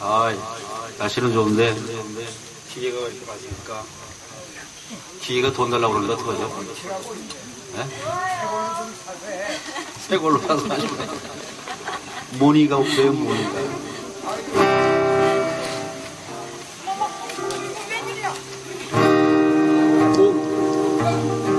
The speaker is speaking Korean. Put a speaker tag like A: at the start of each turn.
A: 아, 날씨는 좋은데 기계가 이렇게 맞으니까 기계가 돈 달라고 그러는데 어떡하죠? 네? 새 걸로 사서 하시면 모니가 없어요, 모니가. 오.